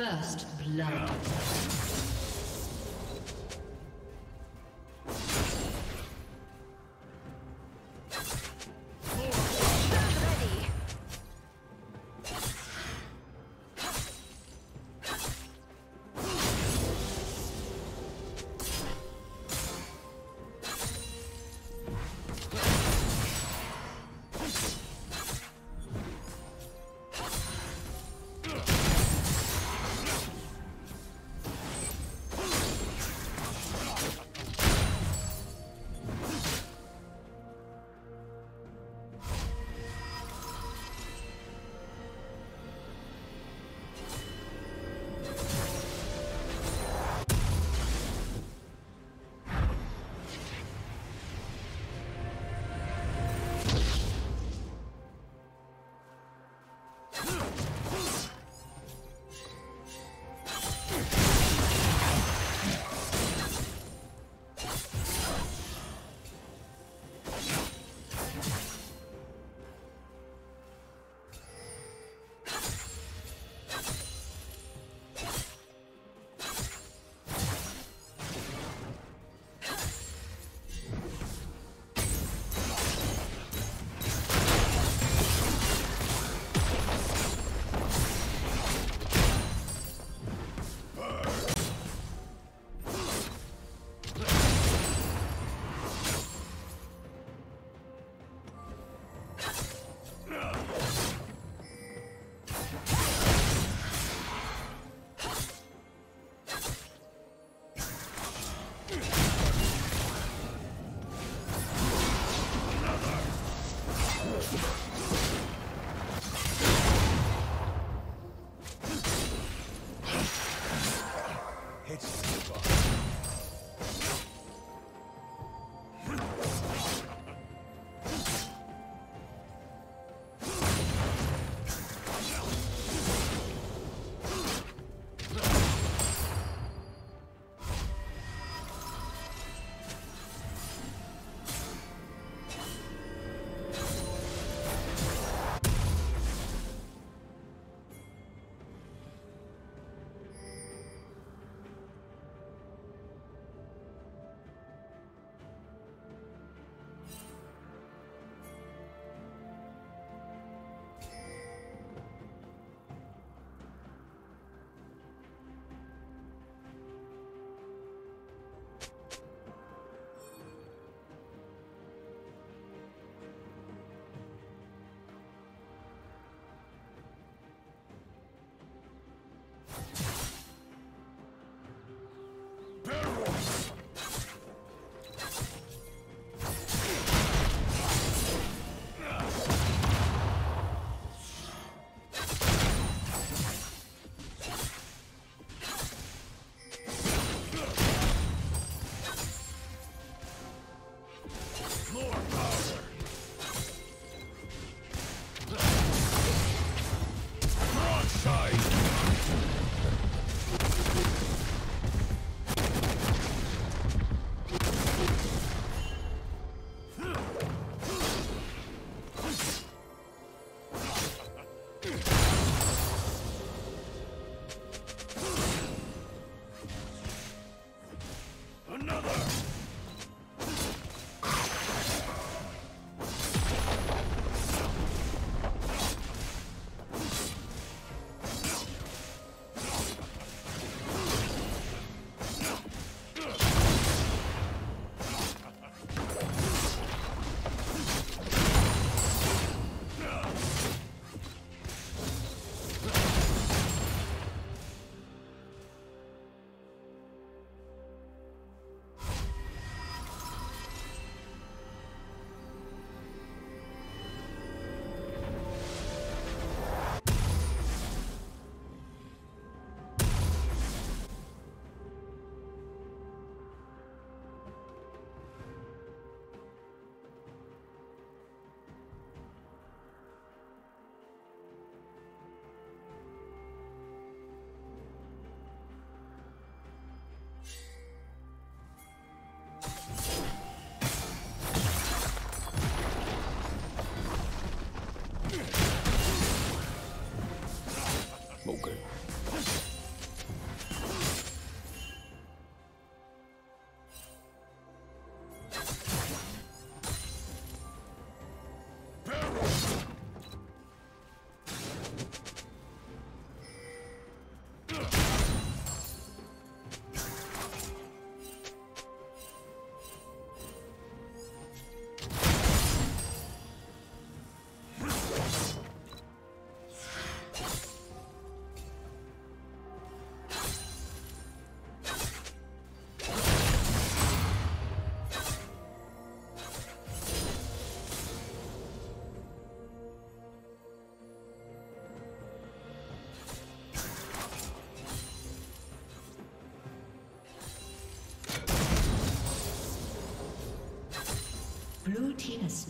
First blood.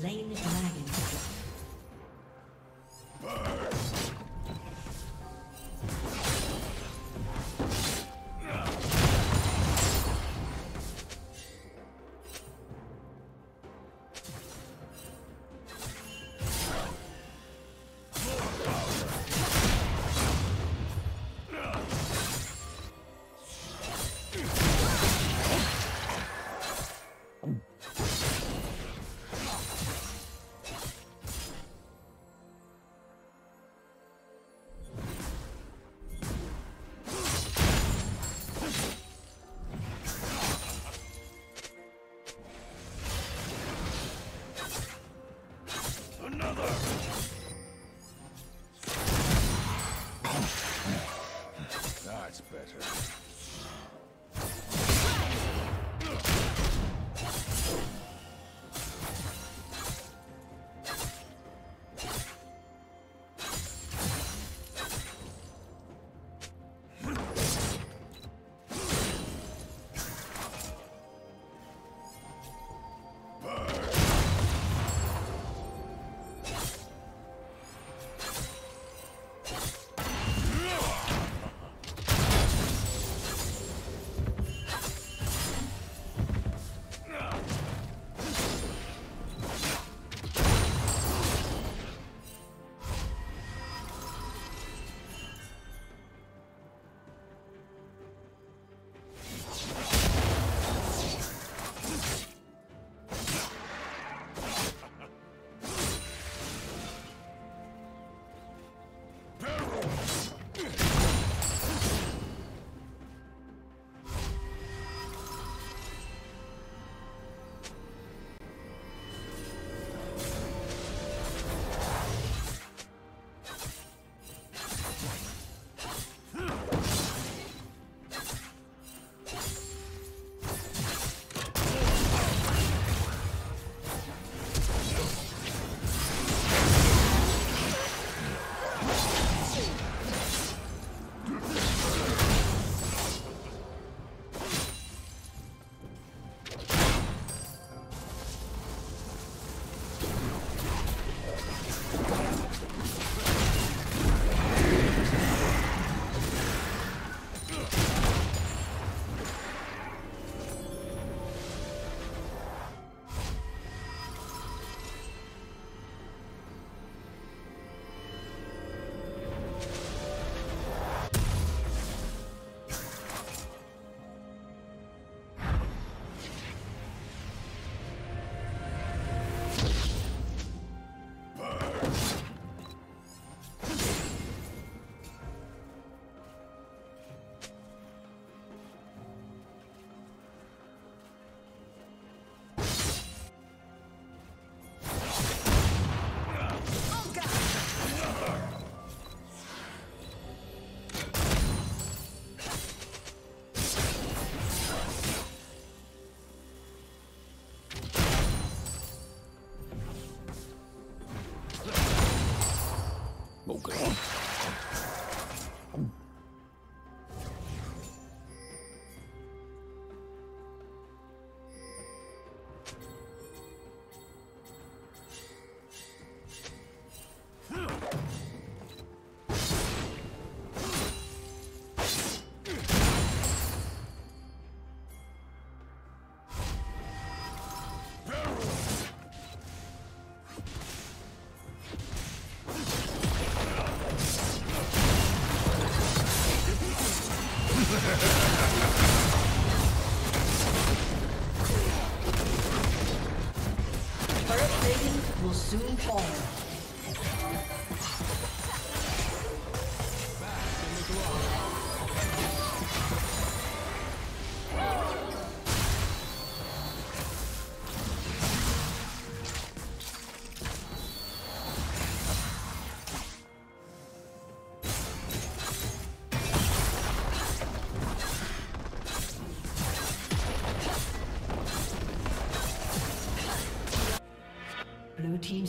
Slain the dragon.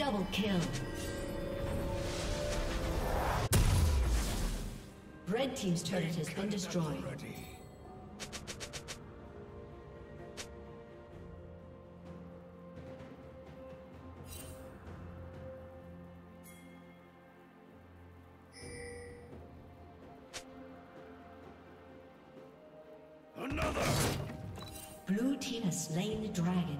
Double kill. Red team's turret has been destroyed. Another! Blue team has slain the dragon.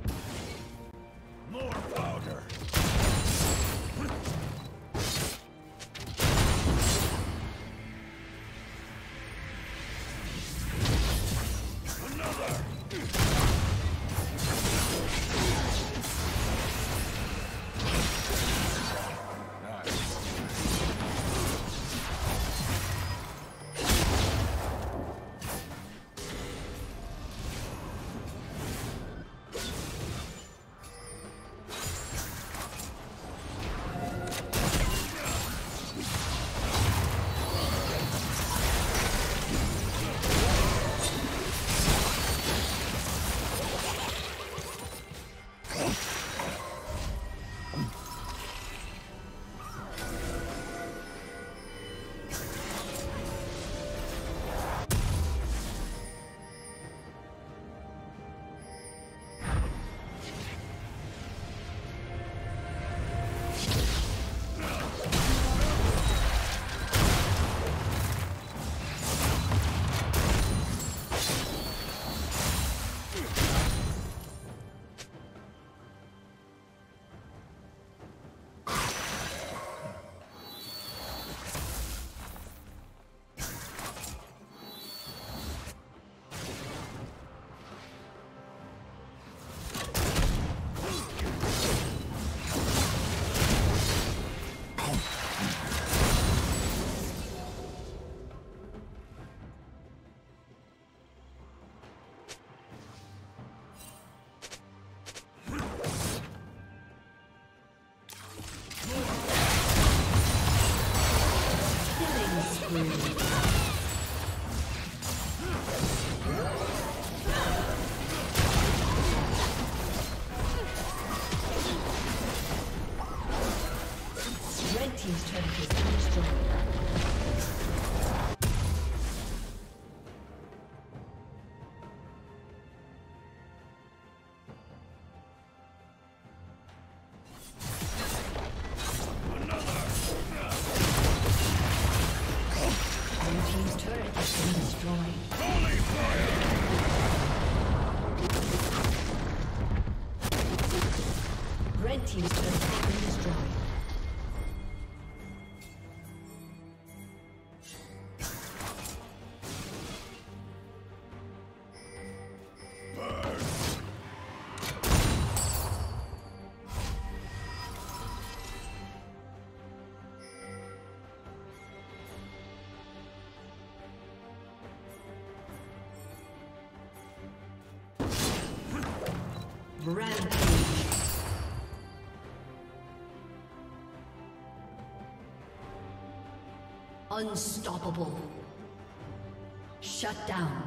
Rampage. Unstoppable. Shut down.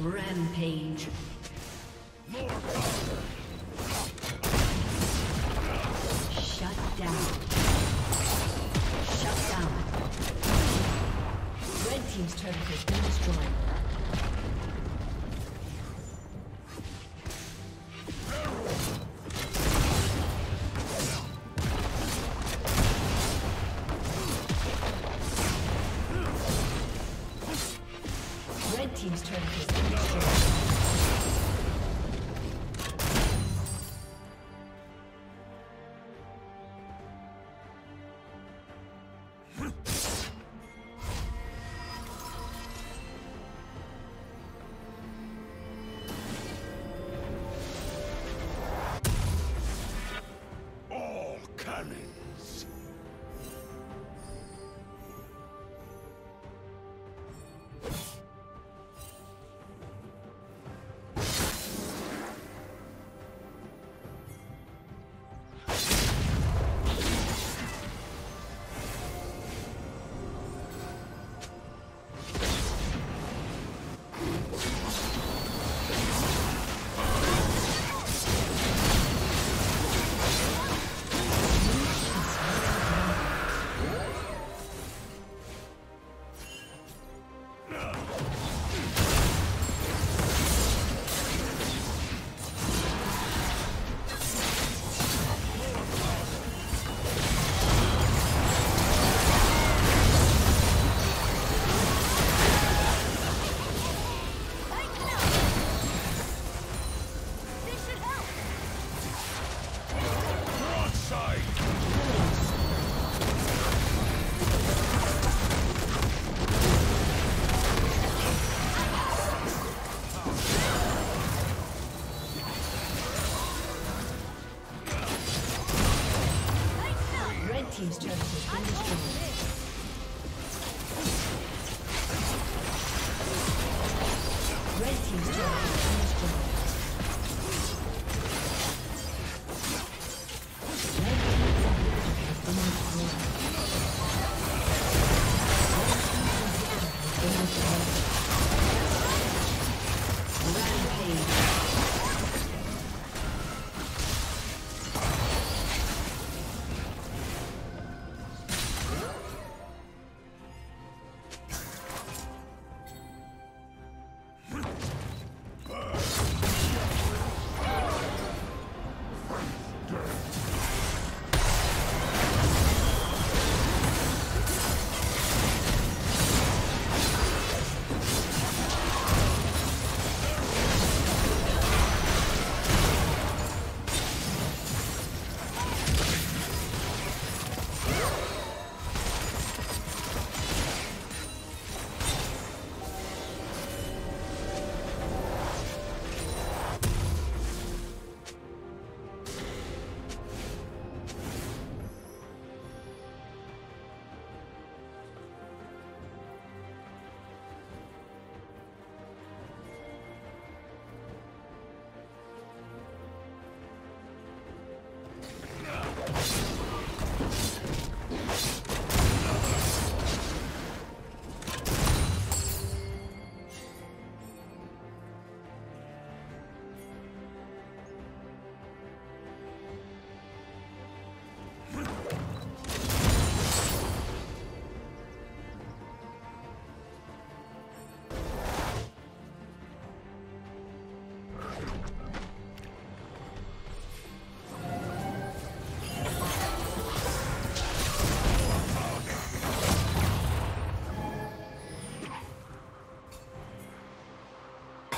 Rampage. More power. Shut down. Shut down. Red Team's turret has been destroyed.